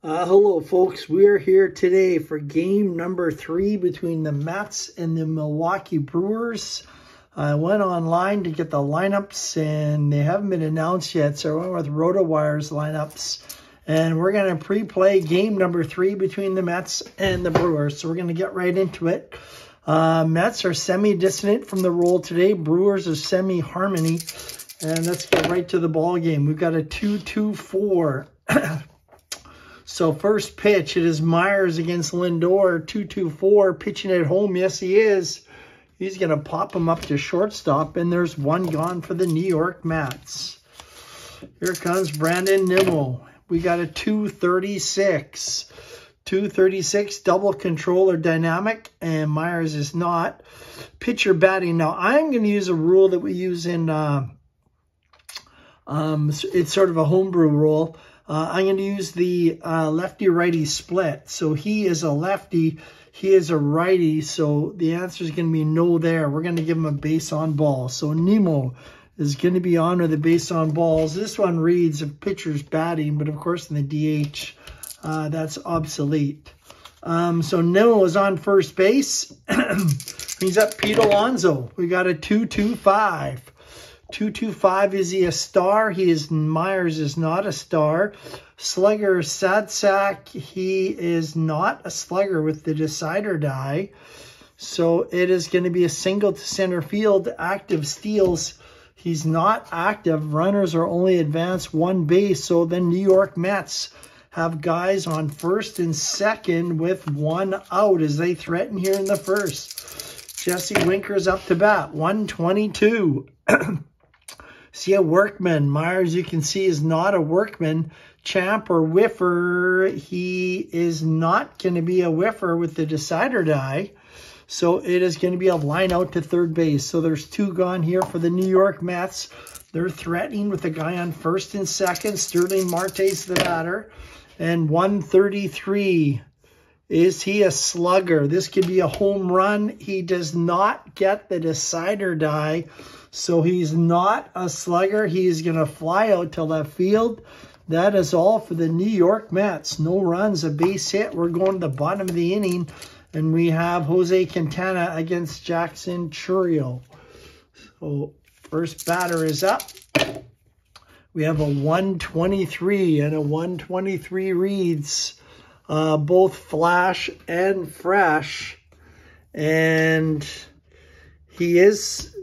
Uh, hello, folks. We're here today for game number three between the Mets and the Milwaukee Brewers. I went online to get the lineups, and they haven't been announced yet, so I went with RotoWire's lineups. And we're going to pre-play game number three between the Mets and the Brewers. So we're going to get right into it. Uh, Mets are semi-dissonant from the roll today. Brewers are semi-harmony. And let's get right to the ball game. We've got a 2-2-4. So first pitch, it is Myers against Lindor, 2-2-4, pitching at home. Yes, he is. He's going to pop him up to shortstop, and there's one gone for the New York Mets. Here comes Brandon Nimmo. We got a 236. 236 double controller dynamic, and Myers is not. Pitcher batting. Now, I'm going to use a rule that we use in, uh, um, it's sort of a homebrew rule. Uh, I'm going to use the uh, lefty-righty split. So he is a lefty, he is a righty, so the answer is going to be no there. We're going to give him a base on ball. So Nimmo is going to be on with the base on balls. This one reads if pitcher's batting, but of course in the DH, uh, that's obsolete. Um, so Nimmo is on first base. He's up Pete Alonso. We got a 2-2-5. 225, is he a star? He is, Myers is not a star. Slugger Sadsack, he is not a slugger with the decider die. So it is going to be a single to center field. Active steals, he's not active. Runners are only advanced one base. So the New York Mets have guys on first and second with one out as they threaten here in the first. Jesse Winker's up to bat, 122. See a workman. Myers, you can see, is not a workman. Champ or whiffer, he is not going to be a whiffer with the decider die. So it is going to be a line out to third base. So there's two gone here for the New York Mets. They're threatening with the guy on first and second. Starling Marte's the batter. And 133. Is he a slugger? This could be a home run. He does not get the decider die. So he's not a slugger. He's going to fly out to left field. That is all for the New York Mets. No runs, a base hit. We're going to the bottom of the inning. And we have Jose Quintana against Jackson Chourio. So first batter is up. We have a 123 and a 123 reads uh, both flash and fresh. And he is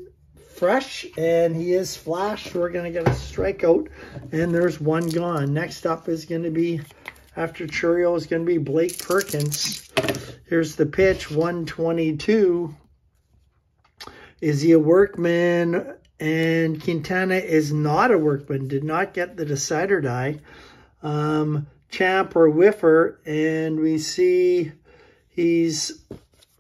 fresh and he is flash. We're going to get a strikeout and there's one gone. Next up is going to be, after Chourio, is going to be Blake Perkins. Here's the pitch, 122. Is he a workman? And Quintana is not a workman, did not get the decider die. Um, champ or whiffer, and we see he's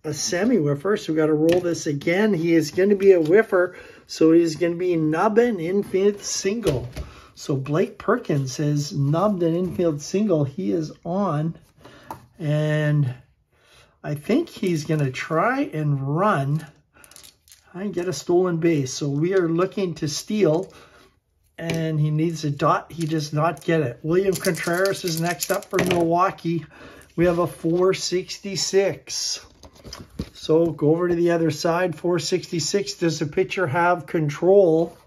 a semi-whiffer, so we got to roll this again. He is going to be a whiffer, so he's going to be nubbin infield single. So Blake Perkins has nubbed an infield single. He is on, and I think he's going to try and run and get a stolen base. So we are looking to steal, and he needs a dot. He does not get it. William Contreras is next up for Milwaukee. We have a 466. So go over to the other side, 466. Does the pitcher have control?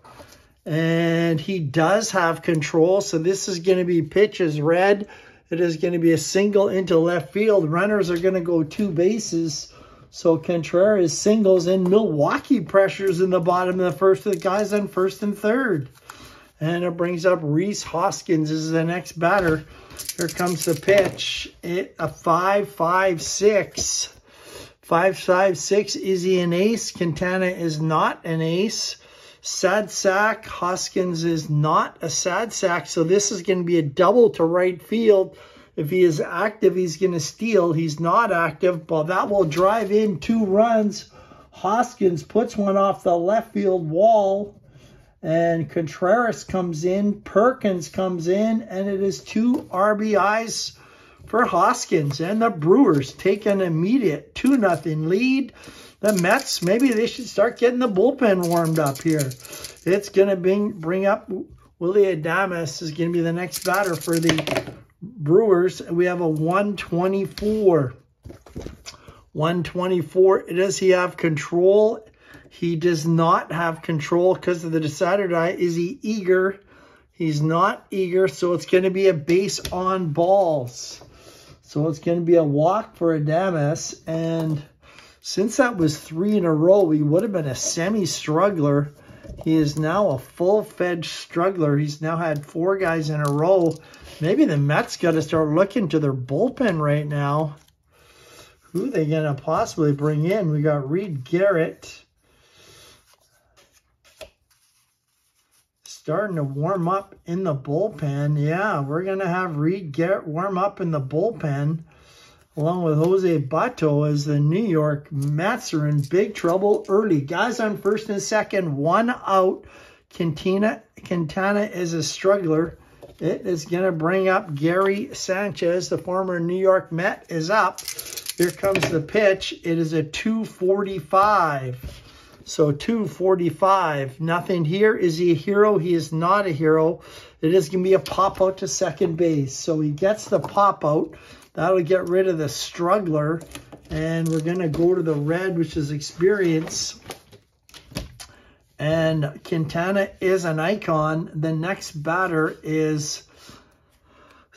And he does have control. So this is going to be pitches red. It is going to be a single into left field. Runners are going to go two bases. So Contreras singles and Milwaukee pressures in the bottom of the first the guys on first and third. And it brings up Rhys Hoskins as the next batter. Here comes the pitch. It, a 5-5-6. 556, is he an ace? Quintana is not an ace. Sad sack, Hoskins is not a sad sack. So this is going to be a double to right field. If he is active, he's going to steal. He's not active, but that will drive in two runs. Hoskins puts one off the left field wall. And Contreras comes in. Perkins comes in. And it is two RBIs for Hoskins and the Brewers take an immediate 2-0 lead. The Mets, maybe they should start getting the bullpen warmed up here. It's going to bring, bring up Willy Adames is going to be the next batter for the Brewers, we have a 124. 124. Does he have control? He does not have control because of the decider die. Is he eager? He's not eager, so it's going to be a base on balls. So it's going to be a walk for Adames. And since that was three in a row, he would have been a semi-struggler. He is now a full-fledged struggler. He's now had four guys in a row. Maybe the Mets got to start looking to their bullpen right now. Who they going to possibly bring in? We got Reed Garrett. Starting to warm up in the bullpen. Yeah, we're going to have Reed Garrett warm up in the bullpen along with Jose Butto as the New York Mets are in big trouble early. Guys on first and second, one out. Quintana, Quintana is a struggler. It is going to bring up Gary Sanchez, the former New York Met, is up. Here comes the pitch. It is a 245. So 245. Nothing here. Is he a hero? He is not a hero. It is going to be a pop out to second base. So he gets the pop out. That'll get rid of the struggler. And we're going to go to the red, which is experience. And Quintana is an icon. The next batter is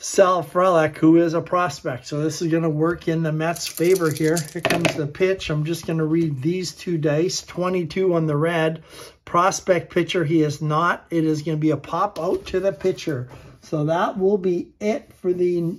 Sal Frelick, who is a prospect. So this is going to work in the Mets' favor here. Here comes the pitch. I'm just going to read these two dice. 22 on the red. Prospect pitcher, he is not. It is going to be a pop out to the pitcher. So that will be it for the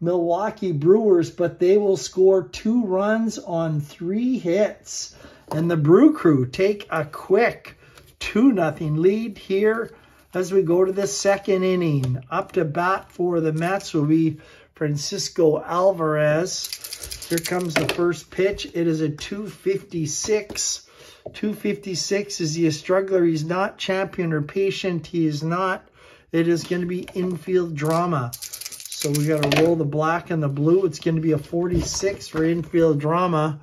Milwaukee Brewers, but they will score two runs on three hits. And the Brew Crew take a quick 2 nothing lead here as we go to the second inning. Up to bat for the Mets will be Francisco Alvarez. Here comes the first pitch. It is a 256. 256. Is he a struggler? He's not champion or patient. He is not. It is going to be infield drama. So we got to roll the black and the blue. It's going to be a 46 for infield drama.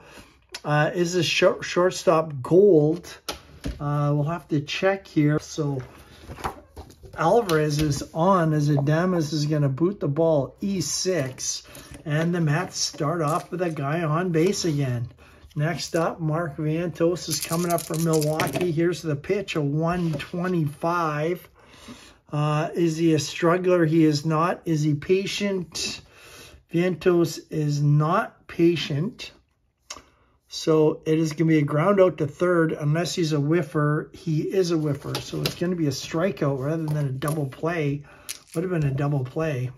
Uh, is this short, shortstop gold? Uh, we'll have to check here. So Alvarez is on as Adames is going to boot the ball E6. And the Mets start off with a guy on base again. Next up, Mark Vientos is coming up from Milwaukee. Here's the pitch, a 125. Uh, is he a struggler? He is not. Is he patient? Vientos is not patient. So it is going to be a ground out to third. Unless he's a whiffer, he is a whiffer. So it's going to be a strikeout rather than a double play. Would have been a double play.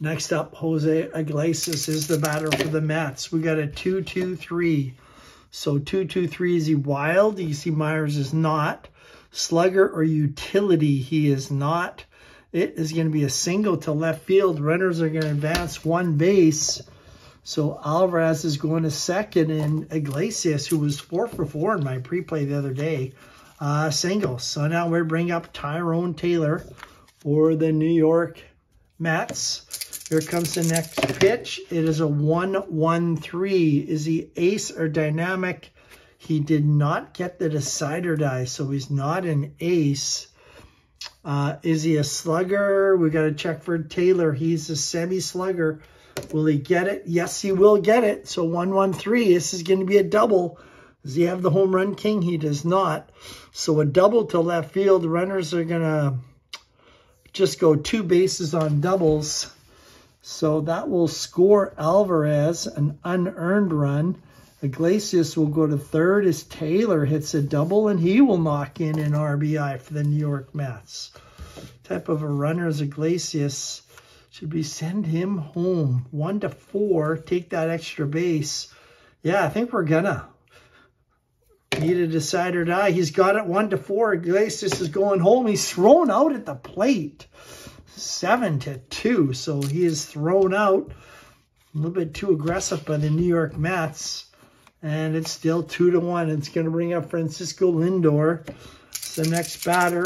Next up, Jose Iglesias is the batter for the Mets. We got a 2-2-3. So 2-2-3, is he wild? You see Myers is not. Slugger or utility, he is not. It is going to be a single to left field. Runners are going to advance one base. So Alvarez is going to second, and Iglesias, who was four for four in my pre-play the other day, uh. So now we're bringing up Tyrone Taylor for the New York Mets. Here comes the next pitch. It is a 1-1-3. Is he ace or dynamic? He did not get the decider die, so he's not an ace. Uh, is he a slugger? We got to check for Taylor. He's a semi-slugger. Will he get it? Yes, he will get it. So 113, this is going to be a double. Does he have the home run king? He does not. So a double to left field. Runners are going to just go two bases on doubles. So that will score Alvarez an unearned run. Iglesias will go to third as Taylor hits a double, and he will knock in an RBI for the New York Mets. Type of a runner is Iglesias. Should we send him home? One to four, take that extra base. Yeah, I think we're gonna. Need a decide or die. He's got it one to four. Iglesias is going home. He's thrown out at the plate. Seven to two. So he is thrown out. A little bit too aggressive by the New York Mets. And it's still two to one. It's going to bring up Francisco Lindor. It's the next batter.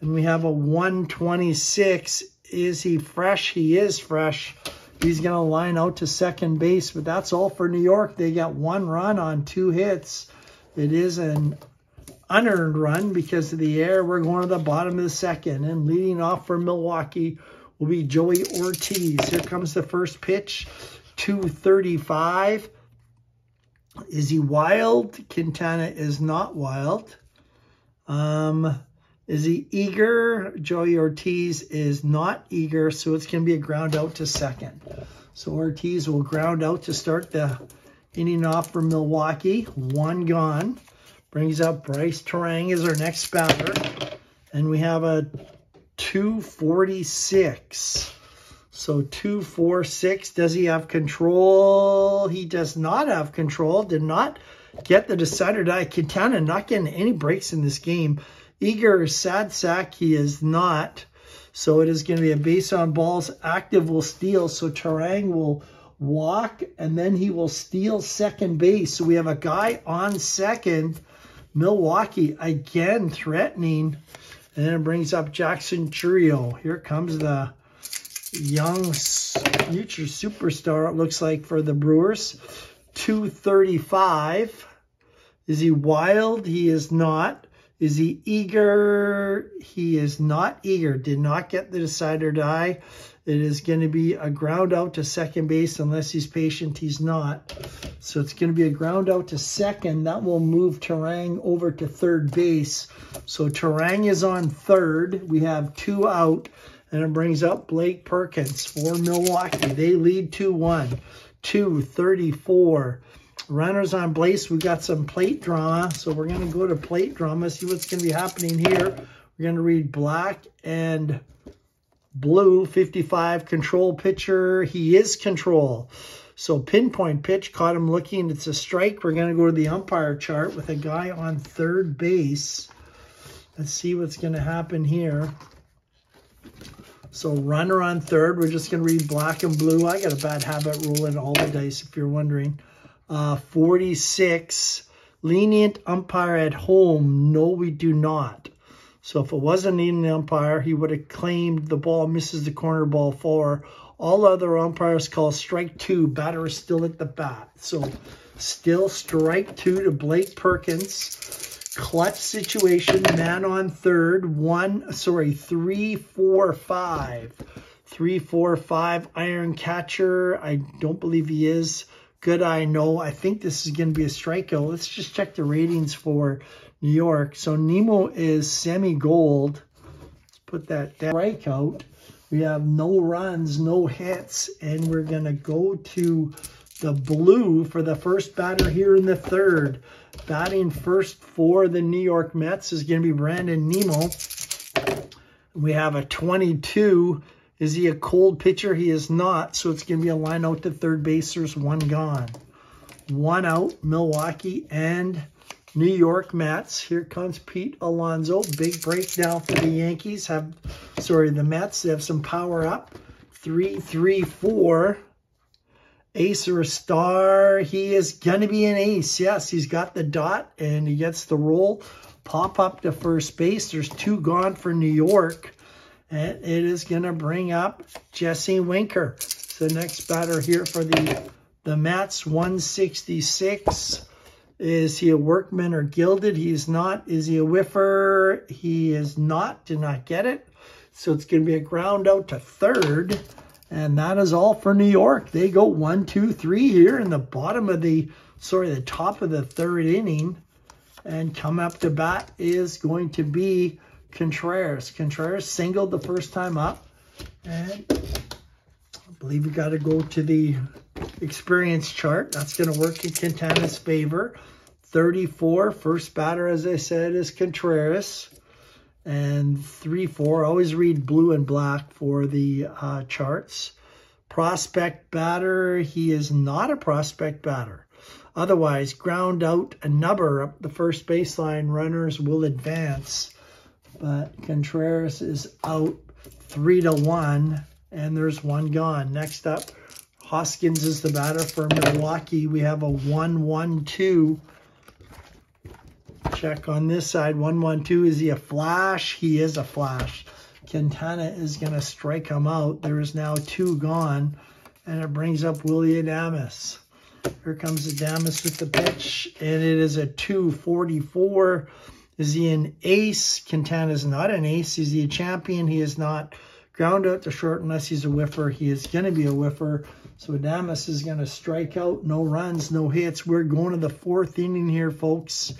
And we have a 126 is he fresh? He is fresh. He's going to line out to second base, but that's all for New York. They got one run on two hits. It is an unearned run because of the air. We're going to the bottom of the second and leading off for Milwaukee will be Joey Ortiz. Here comes the first pitch, 235. Is he wild? Quintana is not wild. Um, is he eager? Joey Ortiz is not eager, so it's going to be a ground out to second. So Ortiz will ground out to start the inning off for Milwaukee. One gone. Brings up Brice Turang as our next batter. And we have a 246. So 246. Does he have control? He does not have control. Did not get the decider die. Quintana not getting any breaks in this game. Eager, sad sack, he is not. So it is going to be a base on balls. Active will steal. So Turang will walk and then he will steal second base. So we have a guy on second. Milwaukee again threatening. And then it brings up Jackson Chourio. Here comes the young future superstar, it looks like, for the Brewers. 235. Is he wild? He is not. Is he eager? He is not eager. Did not get the decider die. It is going to be a ground out to second base unless he's patient. He's not. So it's going to be a ground out to second. That will move Turang over to third base. So Turang is on third. We have two out. And it brings up Blake Perkins for Milwaukee. They lead 2-1. 2-34. Runners on base. We've got some plate drama. So we're going to go to plate drama, see what's going to be happening here. We're going to read black and blue, 55, control pitcher. He is control. So pinpoint pitch, caught him looking. It's a strike. We're going to go to the umpire chart with a guy on third base. Let's see what's going to happen here. So runner on third. We're just going to read black and blue. I got a bad habit rolling all the dice if you're wondering. Uh, 46. Lenient umpire at home. No, we do not. So if it wasn't an umpire, he would have claimed the ball misses the corner ball four. All other umpires call strike two. Batter is still at the bat. So still strike two to Blake Perkins. Clutch situation, man on third. One, sorry, three, four, five. Three, four, five, iron catcher. I don't believe he is. Good I know. I think this is going to be a strikeout. Let's just check the ratings for New York. So Nimmo is semi-gold. Let's put that down. Strikeout. We have no runs, no hits, and we're going to go to the blue for the first batter here in the third. Batting first for the New York Mets is going to be Brandon Nimmo. We have a 22 is he a cold pitcher? He is not. So it's going to be a line out to third base. There's one gone. One out, Milwaukee and New York Mets. Here comes Pete Alonso. Big breakdown for the Yankees. Have sorry, the Mets. They have some power up. Three, three, four. Ace or a star. He is going to be an ace. Yes, he's got the dot and he gets the roll. Pop up to first base. There's two gone for New York. It is going to bring up Jesse Winker. the next batter here for the, the Mets, 166. Is he a workman or gilded? He is not. Is he a whiffer? He is not. Did not get it. So it's going to be a ground out to third. And that is all for New York. They go one, two, three here in the bottom of the, sorry, the top of the third inning. And come up to bat is going to be Contreras. Contreras singled the first time up. And I believe we got to go to the experience chart. That's going to work in Quintana's favor. 34, first batter, as I said, is Contreras. And 3-4, always read blue and black for the uh, charts. Prospect batter, he is not a prospect batter. Otherwise, ground out a number up the first baseline, runners will advance but Contreras is out three to one, and there's one gone. Next up, Hoskins is the batter for Milwaukee. We have a 1-1-2. Check on this side. 1-1-2. Is he a flash? He is a flash. Quintana is going to strike him out. There is now two gone, and it brings up Willy Adames. Here comes Adames with the pitch, and it is a 244. Is he an ace? Quintana is not an ace. Is he a champion? He is not. ground out to short unless he's a whiffer. He is going to be a whiffer. So Adames is going to strike out. No runs, no hits. We're going to the fourth inning here, folks.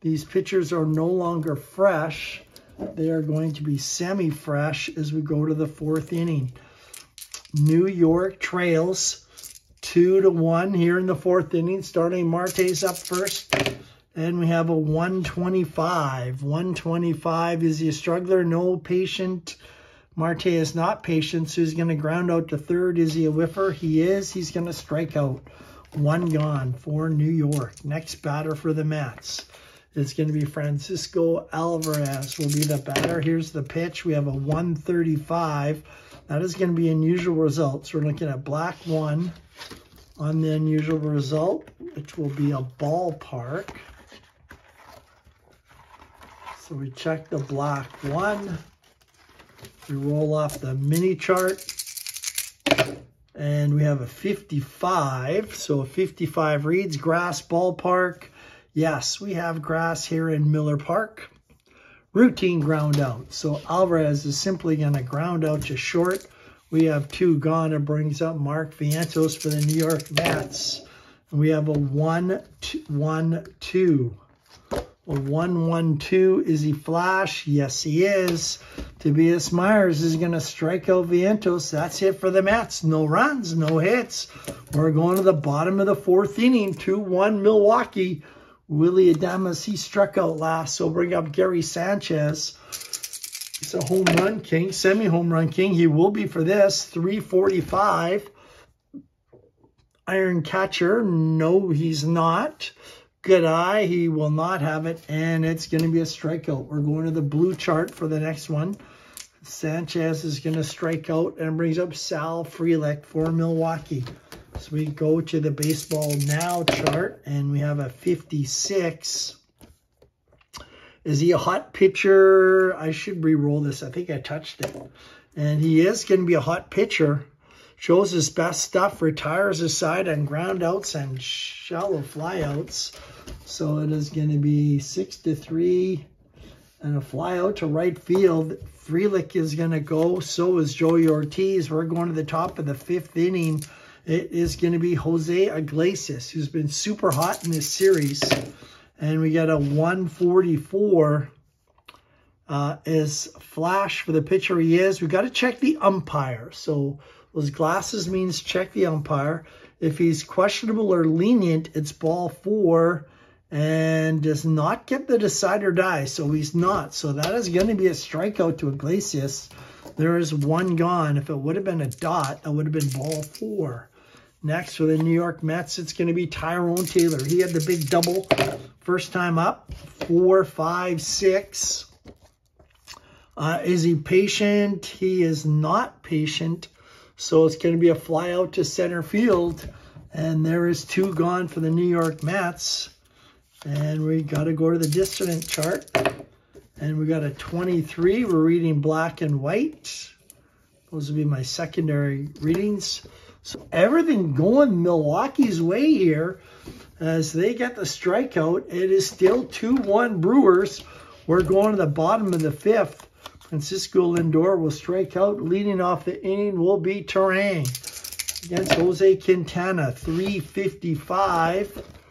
These pitchers are no longer fresh. They are going to be semi-fresh as we go to the fourth inning. New York trails two to one here in the fourth inning. Starling Marte's up first. And we have a 125. 125. Is he a struggler? No. Patient. Marte is not patient, so he's going to ground out to third. Is he a whiffer? He is. He's going to strike out. One gone for New York. Next batter for the Mets. It's going to be Francisco Alvarez will be the batter. Here's the pitch. We have a 135. That is going to be unusual results. We're looking at black one on the unusual result, which will be a ballpark. So we check the block one. We roll off the mini chart. And we have a 55. So a 55 reads grass ballpark. Yes, we have grass here in Miller Park. Routine ground out. So Alvarez is simply going to ground out to short. We have two gone. It brings up Mark Vientos for the New York Mets. And we have a 1-1-2. A 1-1-2. Is he flash? Yes, he is. Tobias Myers is going to strike out Vientos. That's it for the Mets. No runs, no hits. We're going to the bottom of the fourth inning. 2-1 Milwaukee. Willy Adames, he struck out last. So bring up Gary Sanchez. He's a home run king, semi-home run king. He will be for this. 345. Iron catcher. No, he's not. Good eye. He will not have it. And it's going to be a strikeout. We're going to the blue chart for the next one. Sanchez is going to strike out and brings up Sal Frelick for Milwaukee. So we go to the baseball now chart and we have a 56. Is he a hot pitcher? I should re-roll this. I think I touched it. And he is going to be a hot pitcher. Shows his best stuff. Retires aside on ground outs and shallow flyouts. So it is going to be 6 to 3 and a fly out to right field. Frelick is going to go. So is Joey Ortiz. We're going to the top of the fifth inning. It is going to be Jose Iglesias, who's been super hot in this series. And we got a 144 uh, is flash for the pitcher he is. We got to check the umpire. So those glasses means check the umpire. If he's questionable or lenient, it's ball four and does not get the decide or die. So he's not. So that is going to be a strikeout to Iglesias. There is one gone. If it would have been a dot, that would have been ball four. Next for the New York Mets, it's going to be Tyrone Taylor. He had the big double first time up. Four, five, six. Uh, is he patient? He is not patient. So it's going to be a fly out to center field. And there is two gone for the New York Mets. And we got to go to the dissonant chart. And we got a 23. We're reading black and white. Those will be my secondary readings. So everything going Milwaukee's way here as they get the strikeout. It is still 2-1 Brewers. We're going to the bottom of the fifth. Francisco Lindor will strike out. Leading off the inning will be Turang against Jose Quintana. 355.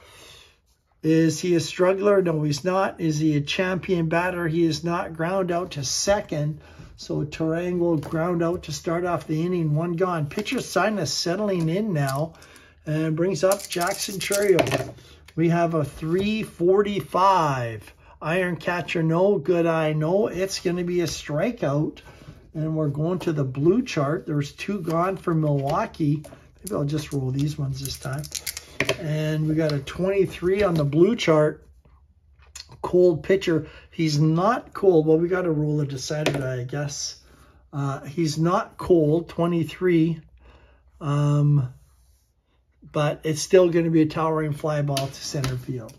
Is he a struggler? No, he's not. Is he a champion batter? He is not. Ground out to second. So Turang will ground out to start off the inning. One gone. Pitcher sign is settling in now and brings up Jackson Chourio. We have a 345. Iron catcher, no. Good eye, no. It's going to be a strikeout. And we're going to the blue chart. There's two gone for Milwaukee. Maybe I'll just roll these ones this time. And we got a 23 on the blue chart. Cold pitcher. He's not cold. Well, we got to roll a decider, I guess. Uh, he's not cold, 23. Um, but it's still going to be a towering fly ball to center field.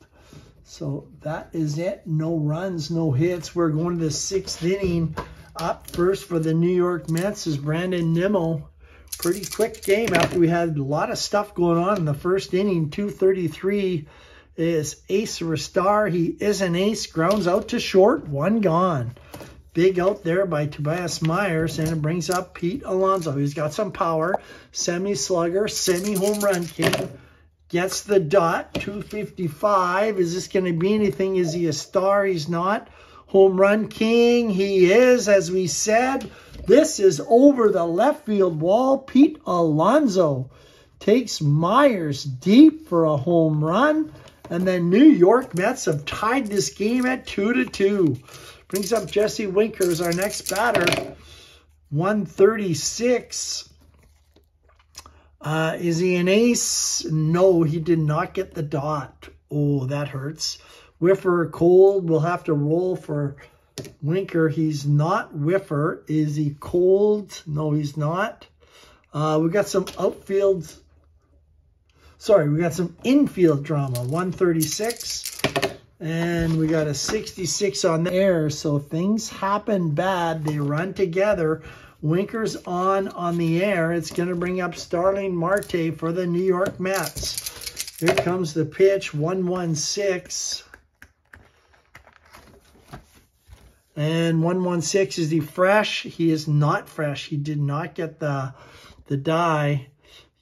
So that is it. No runs, no hits. We're going to the sixth inning. Up first for the New York Mets is Brandon Nimmo pretty quick game after we had a lot of stuff going on in the first inning. 233 is ace or a star. He is an ace. Grounds out to short. One gone. Big out there by Tobias Myers, and it brings up Pete Alonso. He's got some power. Semi-slugger, semi-home run king. Gets the dot, 255. Is this going to be anything? Is he a star? He's not. Home run king, he is, as we said. This is over the left field wall. Pete Alonso takes Myers deep for a home run. And then New York Mets have tied this game at 2 to 2. Brings up Jesse Winker as our next batter. 136. Uh, is he an ace? No, he did not get the dot. Oh, that hurts. Whiffer cold. We'll have to roll for Winker. He's not Whiffer. Is he cold? No, he's not. Uh, we got some outfield. Sorry, we got some infield drama. 136. And we got a 66 on the air. So things happen bad. They run together. Winker's on on the air. It's going to bring up Starling Marte for the New York Mets. Here comes the pitch, 116. And 116, is he fresh? He is not fresh. He did not get the, the die.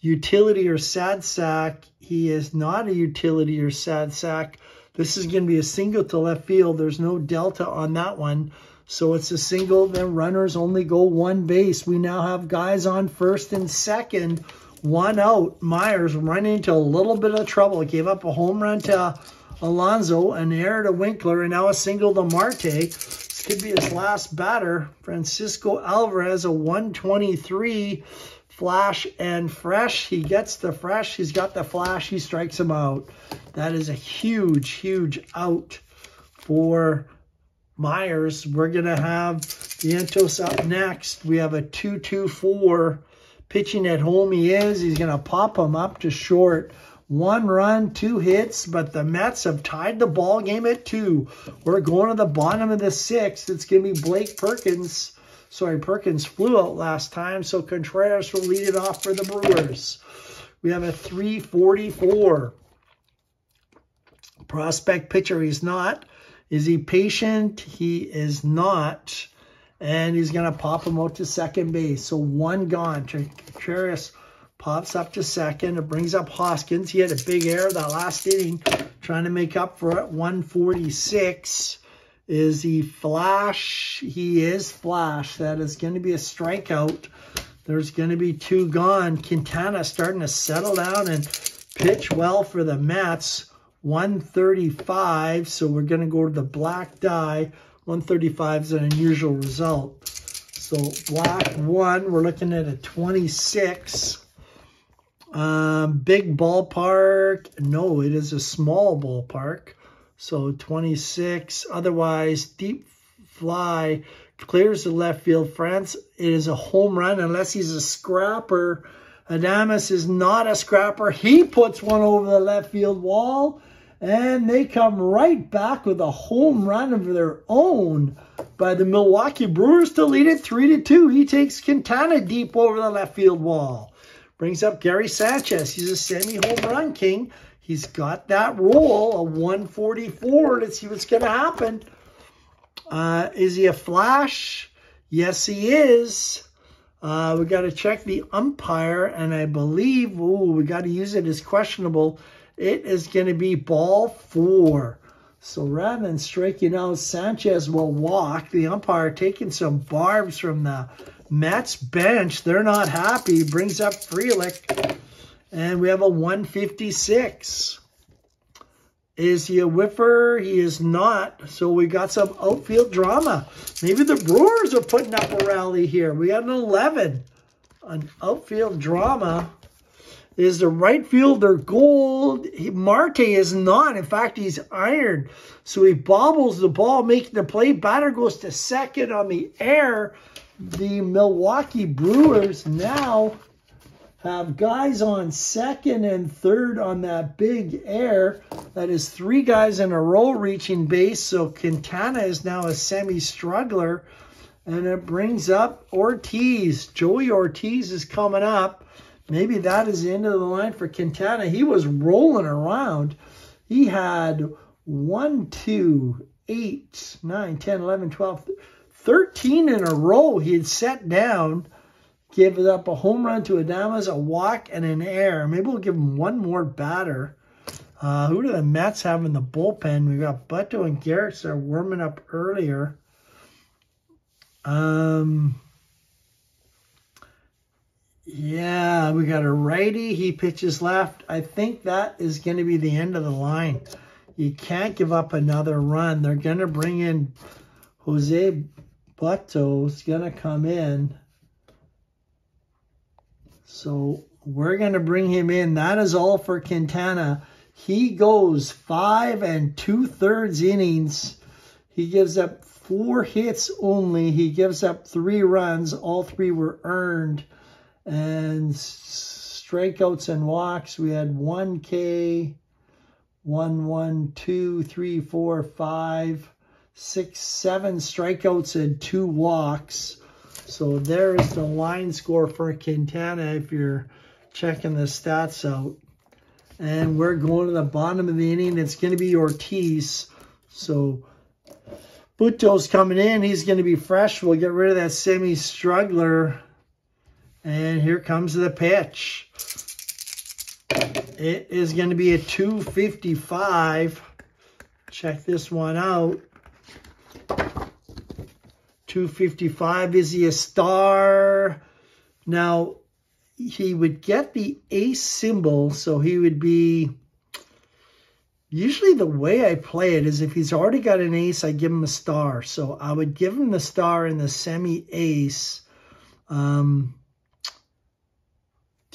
Utility or sad sack. He is not a utility or sad sack. This is going to be a single to left field. There's no delta on that one. So it's a single. Then runners only go one base. We now have guys on first and second. One out. Myers running into a little bit of trouble. Gave up a home run to Alonso, an error to Winker, and now a single to Marte. Could be his last batter. Francisco Alvarez, a 123 flash and fresh. He gets the fresh. He's got the flash. He strikes him out. That is a huge, huge out for Myers. We're going to have Vientos up next. We have a 2-2-4 pitching at home. He is. He's going to pop him up to short. One run, two hits, but the Mets have tied the ball game at two. We're going to the bottom of the sixth. It's going to be Blake Perkins. Sorry, Perkins flew out last time, so Contreras will lead it off for the Brewers. We have a 344. Prospect pitcher, he's not. Is he patient? He is not. And he's going to pop him out to second base. So one gone. Contreras pops up to second. It brings up Hoskins. He had a big error that last inning, trying to make up for it. 146. Is he flash? He is flash. That is going to be a strikeout. There's going to be two gone. Quintana starting to settle down and pitch well for the Mets. 135, so we're going to go to the black die. 135 is an unusual result. So black 1, we're looking at a 26. Um, big ballpark. No, it is a small ballpark. So 26. Otherwise, deep fly clears the left field. France, it is a home run unless he's a scrapper. Adames is not a scrapper. He puts one over the left field wall. And they come right back with a home run of their own by the Milwaukee Brewers to lead it 3 to 2. He takes Quintana deep over the left field wall. Brings up Gary Sanchez. He's a semi home run king. He's got that roll, a 144. Let's see what's going to happen. Uh, is he a flash? Yes, he is. Uh, we got to check the umpire, and I believe, ooh, we got to use it as questionable. It is going to be ball four. So rather than striking out, Sanchez will walk. The umpire taking some barbs from the Mets bench. They're not happy. Brings up Frelick. And we have a 156. Is he a whiffer? He is not. So we got some outfield drama. Maybe the Brewers are putting up a rally here. We got an 11. An outfield drama is the right fielder gold. Marte is not. In fact, he's iron. So he bobbles the ball, making the play. Batter goes to second on the air. The Milwaukee Brewers now have guys on second and third on that big air. That is three guys in a row reaching base. So Quintana is now a semi-struggler. And it brings up Ortiz. Joey Ortiz is coming up. Maybe that is the end of the line for Quintana. He was rolling around. He had 1, 2, 8, 9, 10, 11, 12, 13 in a row he had set down. Gave it up a home run to Adames, a walk, and an air. Maybe we'll give him one more batter. Uh, who do the Mets have in the bullpen? We've got Butto and Garrett They're warming up earlier. Um, yeah, we got a righty. He pitches left. I think that is going to be the end of the line. You can't give up another run. They're going to bring in Jose Butto. Is going to come in. So we're going to bring him in. That is all for Quintana. He goes five and two thirds innings. He gives up four hits only. He gives up three runs. All three were earned. And strikeouts and walks, we had 1K, 1, 1, 2, 3, 4, 5, 6, 7 strikeouts and 2 walks. So there's the line score for Quintana if you're checking the stats out. And we're going to the bottom of the inning. It's going to be Ortiz. So Butto's coming in. He's going to be fresh. We'll get rid of that semi-struggler. And here comes the pitch. It is going to be a 255. Check this one out. 255. Is he a star? Now, he would get the ace symbol, so he would be... Usually the way I play it is if he's already got an ace, I give him a star. So I would give him the star in the semi-ace. Um,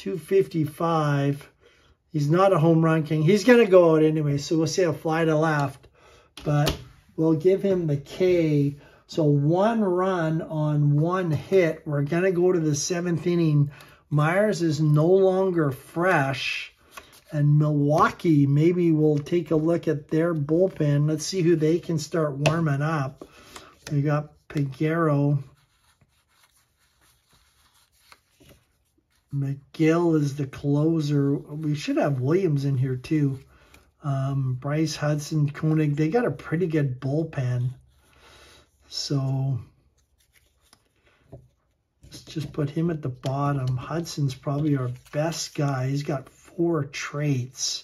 255. He's not a home run king. He's going to go out anyway, so we'll see a fly to left. But we'll give him the K so one run on one hit. We're going to go to the seventh inning. Myers is no longer fresh. And Milwaukee, maybe we'll take a look at their bullpen. Let's see who they can start warming up. We got Peguero. Megill is the closer. We should have Williams in here too. Um, Bryce Hudson, Koenig, they got a pretty good bullpen. So let's just put him at the bottom. Hudson's probably our best guy. He's got four traits.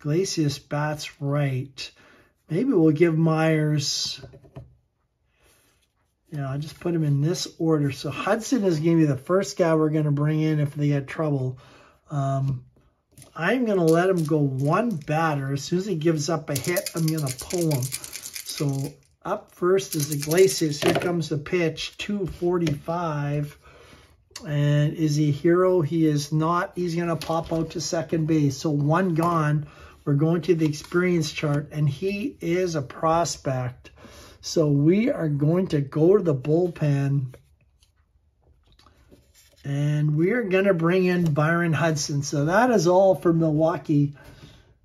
Iglesias bats right. Maybe we'll give Myers, yeah, I'll just put him in this order. So Hudson is going to be the first guy we're going to bring in if they get trouble. Um, I'm going to let him go one batter. As soon as he gives up a hit, I'm going to pull him. So up first is Iglesias. Here comes the pitch, 245. And is he a hero? He is not. He's going to pop out to second base. So one gone. We're going to the experience chart, and he is a prospect. So we are going to go to the bullpen, and we are going to bring in Byron Hudson. So that is all for Milwaukee.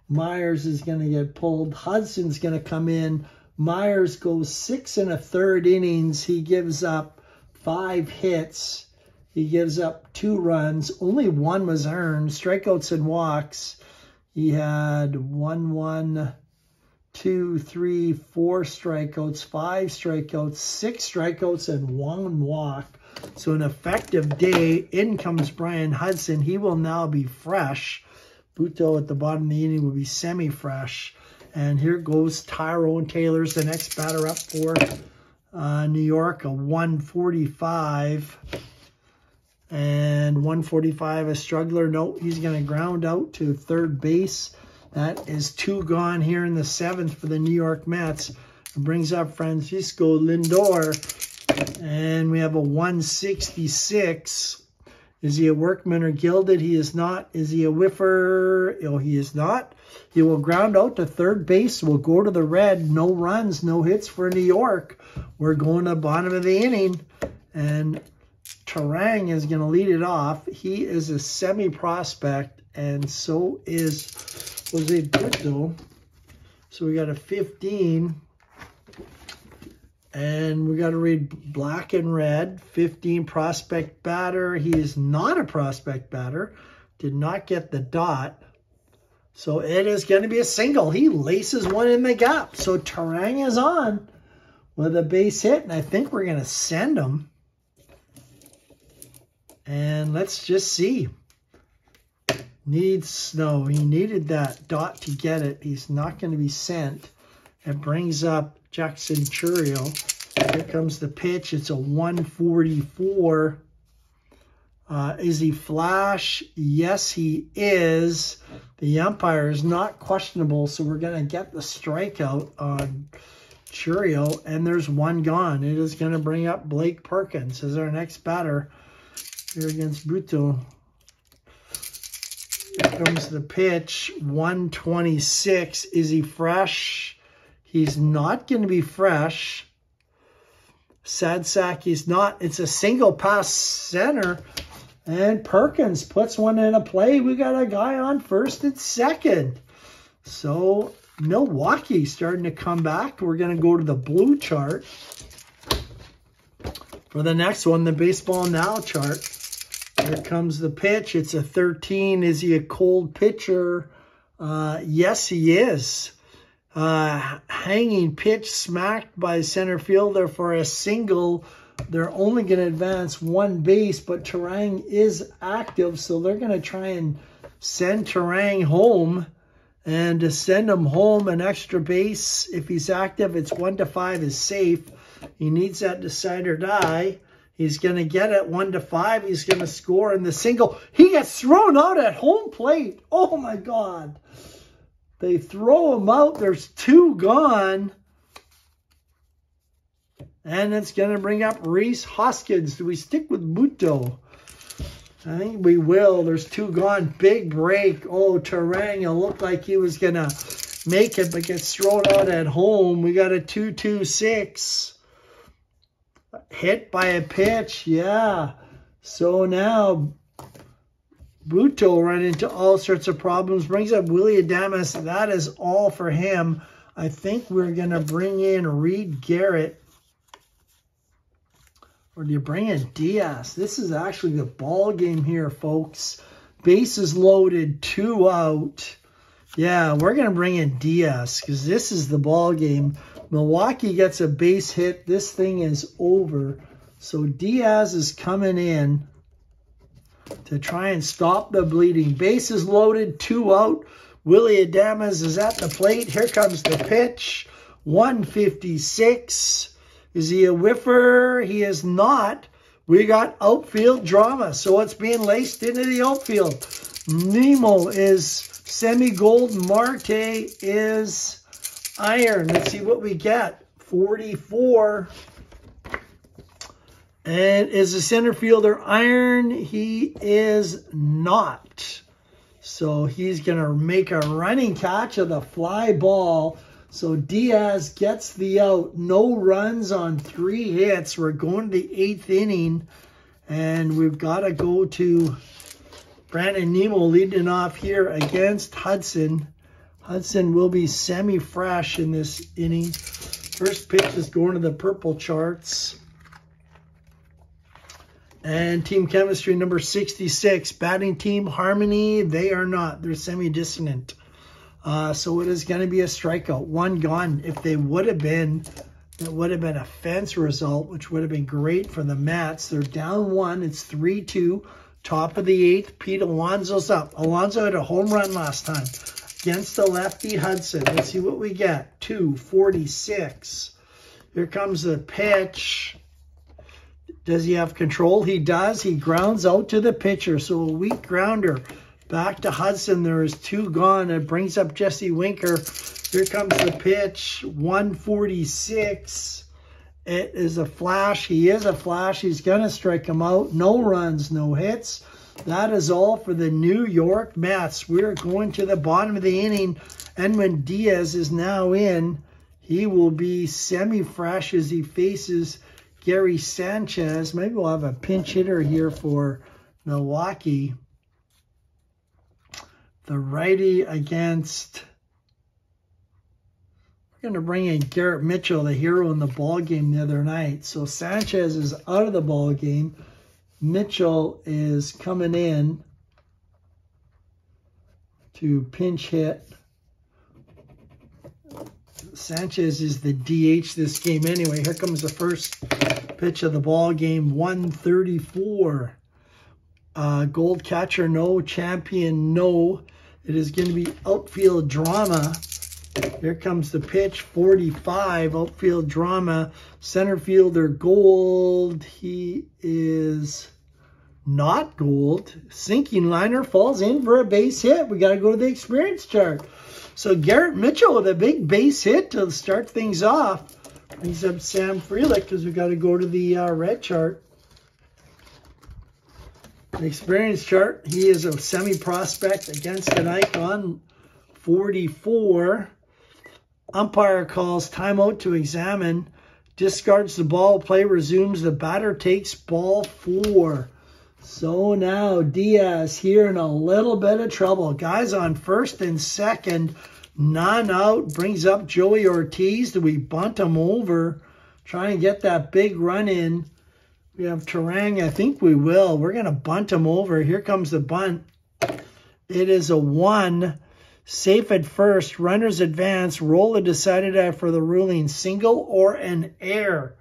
Myers is going to get pulled. Hudson's going to come in. Myers goes six and a third innings. He gives up five hits. He gives up two runs. Only one was earned. Strikeouts and walks. He had one, one, two, three, four strikeouts, five strikeouts, six strikeouts, and one walk. So an effective day. In comes Bryan Hudson. He will now be fresh. Butto at the bottom of the inning will be semi-fresh. And here goes Tyrone Taylor's the next batter up for uh, New York, a 145. And 145, a struggler. No, he's going to ground out to third base. That is two gone here in the seventh for the New York Mets. It brings up Francisco Lindor. And we have a 166. Is he a workman or gilded? He is not. Is he a whiffer? Oh, he is not. He will ground out to third base. We'll go to the red. No runs, no hits for New York. We're going to bottom of the inning. And Turang is going to lead it off. He is a semi-prospect, and so is Jose Butto. So we got a 15. And we got to read black and red. 15 prospect batter. He is not a prospect batter. Did not get the dot. So it is going to be a single. He laces one in the gap. So Turang is on. with a base hit, and I think we're going to send him. And let's just see. Needs, snow. he needed that dot to get it. He's not going to be sent. It brings up Jackson Chourio. Here comes the pitch. It's a 144. Uh, is he flash? Yes, he is. The umpire is not questionable, so we're going to get the strikeout on Chourio, and there's one gone. It is going to bring up Blake Perkins as our next batter here against Butto. Comes the pitch, 126. Is he fresh? He's not going to be fresh. Sad sack, he's not. It's a single pass center. And Perkins puts one in a play. We got a guy on first and second. So Milwaukee starting to come back. We're going to go to the blue chart. For the next one, the baseball now chart. Here comes the pitch. It's a 13. Is he a cold pitcher? Uh, yes, he is. Uh, hanging pitch smacked by center fielder for a single. They're only going to advance one base, but Turang is active, so they're going to try and send Turang home. And to send him home an extra base, if he's active, it's one to five is safe. He needs that decide or die. He's going to get it one to five. He's going to score in the single. He gets thrown out at home plate. Oh my God. They throw him out. There's two gone. And it's going to bring up Rhys Hoskins. Do we stick with Butto? I think we will. There's two gone. Big break. Oh, Turang. It looked like he was going to make it, but gets thrown out at home. We got a 2-2-6 hit by a pitch. Yeah. So now Butto run into all sorts of problems. Brings up Willy Adames. That is all for him. I think we're going to bring in Reed Garrett. Or do you bring in Diaz? This is actually the ball game here, folks. Bases loaded, two out. Yeah, we're going to bring in Diaz because this is the ball game. Milwaukee gets a base hit. This thing is over. So Diaz is coming in to try and stop the bleeding. Bases loaded, two out. Willy Adames is at the plate. Here comes the pitch. 156. Is he a whiffer? He is not. We got outfield drama, so it's being laced into the outfield. Nimmo is semi-gold. Marte is iron. Let's see what we get. 44. And is a center fielder iron? He is not. So he's going to make a running catch of the fly ball. So Diaz gets the out. No runs on three hits. We're going to the eighth inning. And we've got to go to Brandon Nimmo leading off here against Hudson. Hudson will be semi-fresh in this inning. First pitch is going to the purple charts. And team chemistry number 66. Batting team harmony, they are not. They're semi-dissonant. Uh, so it is going to be a strikeout. One gone. If they would have been, it would have been a fence result, which would have been great for the Mets. They're down one. It's 3-2. Top of the eighth. Pete Alonso's up. Alonso had a home run last time against the lefty Hudson. Let's see what we get. 246. Here comes the pitch. Does he have control? He does. He grounds out to the pitcher. So a weak grounder. Back to Hudson. There is two gone. It brings up Jesse Winker. Here comes the pitch. 146. It is a flash. He is a flash. He's going to strike him out. No runs, no hits. That is all for the New York Mets. We're going to the bottom of the inning. And when Diaz is now in. He will be semi-fresh as he faces Gary Sanchez. Maybe we'll have a pinch hitter here for Milwaukee. The righty against... We're going to bring in Garrett Mitchell, the hero in the ball game the other night. So Sanchez is out of the ball game. Mitchell is coming in to pinch hit Sanchez is the DH this game anyway. Here comes the first pitch of the ball game, 134. Uh, gold catcher, no. Champion, no. It is going to be outfield drama. Here comes the pitch, 45, outfield drama. Center fielder, gold. He is not gold. Sinking liner falls in for a base hit. We got to go to the experience chart. So Garrett Mitchell with a big base hit to start things off. Brings up Sam Frelick because we got to go to the uh, red chart. The experience chart, he is a semi-prospect against an icon, 44. Umpire calls timeout to examine. Discards the ball. Play resumes. The batter takes ball four. So now Diaz here in a little bit of trouble. Guys on first and second, none out, brings up Joey Ortiz. Do we bunt him over? Try and get that big run in. We have Turang. I think we will. We're going to bunt him over. Here comes the bunt. It is a one. Safe at first. Runners advance. Roller decided after the ruling. Single or an air.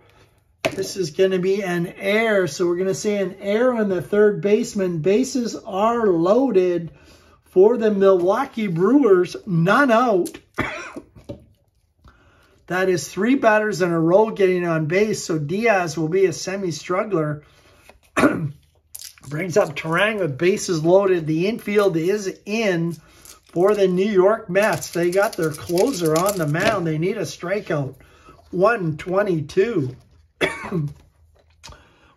This is going to be an air, So we're going to say an air on the third baseman. Bases are loaded for the Milwaukee Brewers. None out. that is three batters in a row getting on base. So Diaz will be a semi-struggler. Brings up Turang with bases loaded. The infield is in for the New York Mets. They got their closer on the mound. They need a strikeout. 122.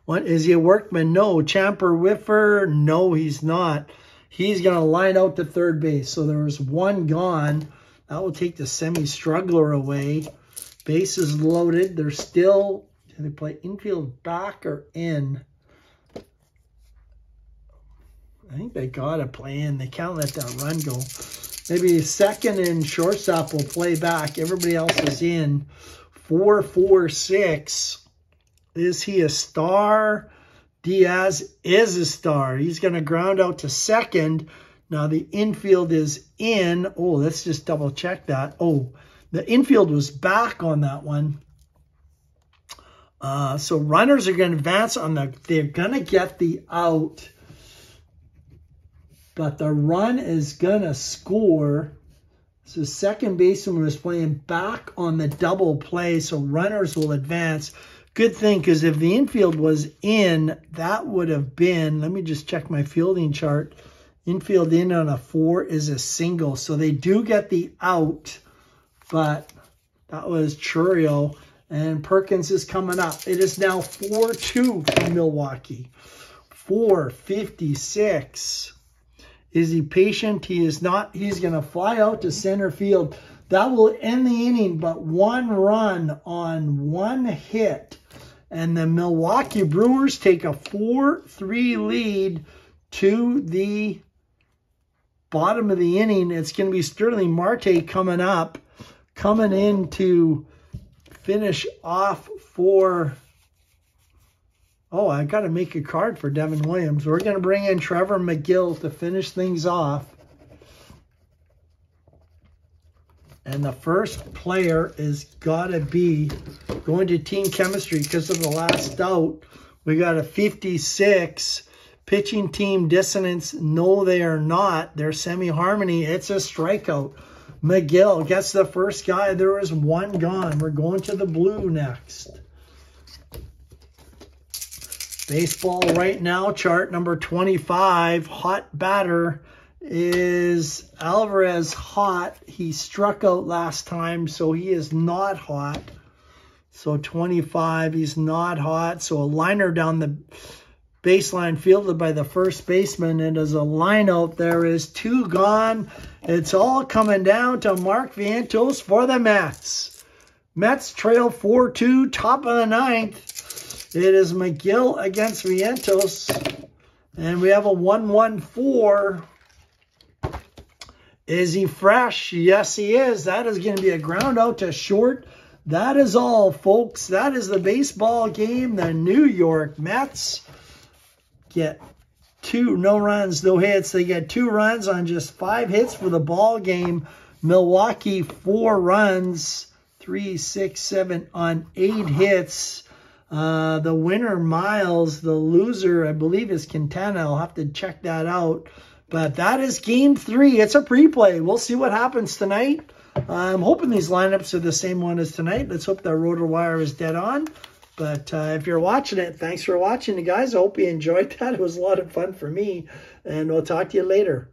what is he a workman? No. Champer Whiffer? No, he's not. He's going to line out to third base. So there was one gone. That will take the semi-struggler away. Bases loaded. They're still, do they play infield back or in? I think they got a plan. They can't let that run go. Maybe second and shortstop will play back. Everybody else is in. Four, four, six. Is he a star? Diaz is a star. He's going to ground out to second. Now the infield is in. Oh, let's just double check that. Oh, the infield was back on that one. Uh, so runners are going to advance on the, they're going to get the out. But the run is going to score. So second baseman was playing back on the double play. So runners will advance. Good thing, because if the infield was in, that would have been, let me just check my fielding chart. Infield in on a four is a single. So they do get the out, but that was Chourio. And Perkins is coming up. It is now 4-2 for Milwaukee. 456. Is he patient? He is not. He's going to fly out to center field. That will end the inning, but one run on one hit and the Milwaukee Brewers take a 4-3 lead to the bottom of the inning. It's going to be Starling Marte coming up, coming in to finish off for... Oh, I got to make a card for Devin Williams. We're going to bring in Trevor Megill to finish things off. And the first player is got to be going to team chemistry because of the last out. We got a 56 pitching team dissonance. No, they are not. They're semi-harmony. It's a strikeout. Megill gets the first guy. There is one gone. We're going to the blue next. Baseball right now, chart number 25. Hot batter is Alvarez hot? He struck out last time, so he is not hot. So 25, he's not hot. So a liner down the baseline fielded by the first baseman. And as a line out, there is two gone. It's all coming down to Mark Vientos for the Mets. Mets trail 4-2, top of the ninth. It is Megill against Vientos. And we have a 1-1-4 is he fresh? Yes, he is. That is going to be a ground out to short. That is all, folks. That is the baseball game. The New York Mets get two, no runs, no hits. They get two runs on just five hits for the ball game. Milwaukee, four runs, three, six, seven on eight hits. Uh, the winner, Miles. The loser, I believe, is Quintana. I'll have to check that out. But that is game three. It's a pre-play. We'll see what happens tonight. I'm hoping these lineups are the same one as tonight. Let's hope that RotoWire is dead on. But uh, if you're watching it, thanks for watching, you guys. I hope you enjoyed that. It was a lot of fun for me. And we'll talk to you later.